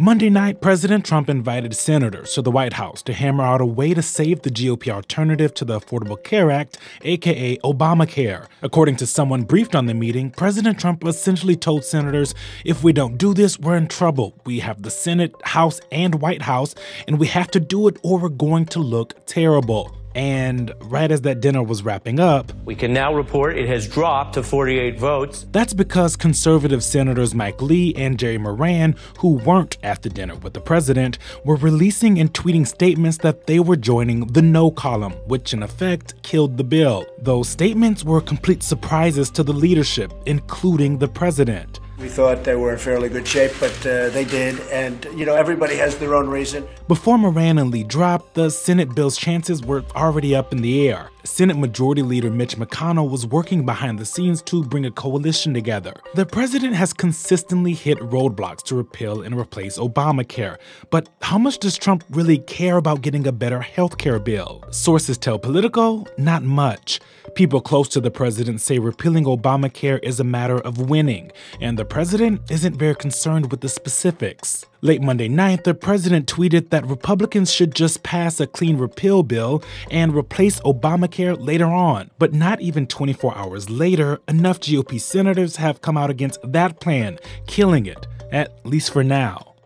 Monday night, President Trump invited senators to the White House to hammer out a way to save the GOP alternative to the Affordable Care Act, aka Obamacare. According to someone briefed on the meeting, President Trump essentially told senators if we don't do this, we're in trouble. We have the Senate, House, and White House, and we have to do it or we're going to look terrible. And right as that dinner was wrapping up, we can now report it has dropped to 48 votes. That's because conservative senators Mike Lee and Jerry Moran, who weren't at the dinner with the president, were releasing and tweeting statements that they were joining the no column, which in effect killed the bill. Those statements were complete surprises to the leadership, including the president. We thought they were in fairly good shape, but uh, they did. And, you know, everybody has their own reason. Before Moran and Lee dropped, the Senate bill's chances were already up in the air. Senate Majority Leader Mitch McConnell was working behind the scenes to bring a coalition together. The president has consistently hit roadblocks to repeal and replace Obamacare. But how much does Trump really care about getting a better health care bill? Sources tell Politico, not much. People close to the president say repealing Obamacare is a matter of winning, and the president isn't very concerned with the specifics. Late Monday night, the president tweeted that Republicans should just pass a clean repeal bill and replace Obamacare later on. But not even 24 hours later, enough GOP senators have come out against that plan, killing it, at least for now.